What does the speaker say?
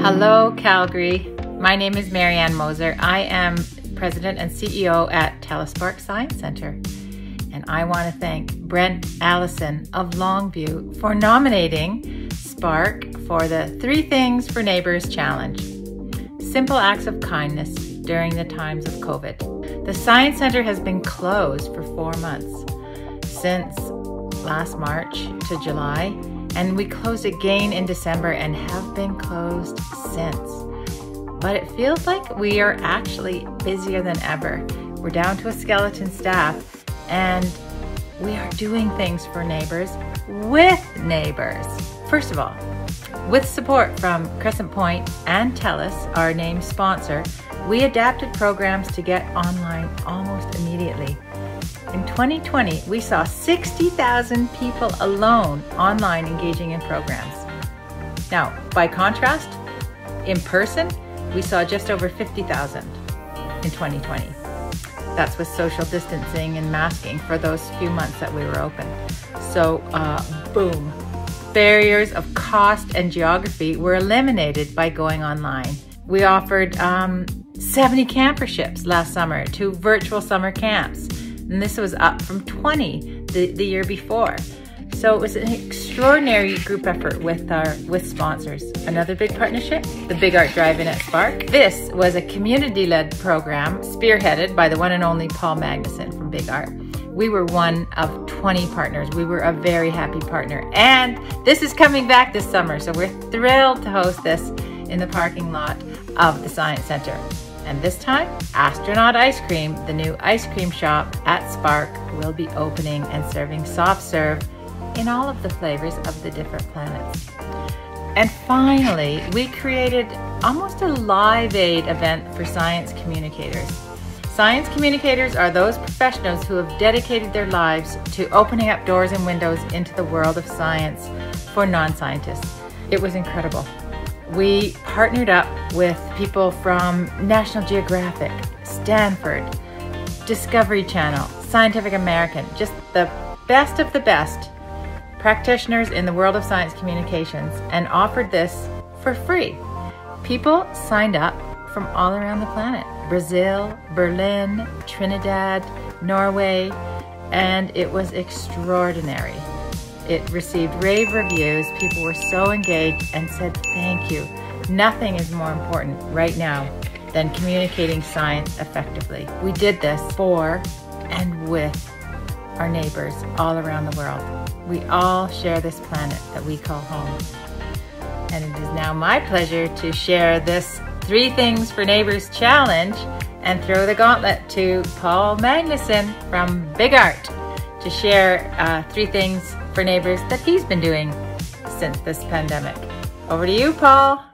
Hello, Calgary. My name is Mary Anne Moser. I am President and CEO at TELUS Spark Science Center. And I want to thank Brent Allison of Longview for nominating Spark for the Three Things for Neighbors Challenge. Simple acts of kindness during the times of COVID. The Science Center has been closed for four months since last March to July and we closed again in December and have been closed since. But it feels like we are actually busier than ever. We're down to a skeleton staff and we are doing things for neighbors with neighbors. First of all, with support from Crescent Point and TELUS, our name sponsor, we adapted programs to get online almost 2020, we saw 60,000 people alone online engaging in programs. Now, by contrast, in person, we saw just over 50,000 in 2020. That's with social distancing and masking for those few months that we were open. So, uh, boom. Barriers of cost and geography were eliminated by going online. We offered um, 70 camperships last summer to virtual summer camps and this was up from 20 the, the year before. So it was an extraordinary group effort with our with sponsors. Another big partnership, the Big Art Drive-In at Spark. This was a community-led program spearheaded by the one and only Paul Magnuson from Big Art. We were one of 20 partners. We were a very happy partner. And this is coming back this summer, so we're thrilled to host this in the parking lot of the Science Center. And this time, Astronaut Ice Cream, the new ice cream shop at Spark, will be opening and serving soft serve in all of the flavors of the different planets. And finally, we created almost a live aid event for science communicators. Science communicators are those professionals who have dedicated their lives to opening up doors and windows into the world of science for non scientists. It was incredible we partnered up with people from National Geographic, Stanford, Discovery Channel, Scientific American, just the best of the best practitioners in the world of science communications and offered this for free. People signed up from all around the planet Brazil, Berlin, Trinidad, Norway, and it was extraordinary. It received rave reviews. People were so engaged and said thank you. Nothing is more important right now than communicating science effectively. We did this for and with our neighbors all around the world. We all share this planet that we call home. And it is now my pleasure to share this Three Things for Neighbors challenge and throw the gauntlet to Paul Magnuson from Big Art to share uh, three things for neighbors that he's been doing since this pandemic. Over to you, Paul.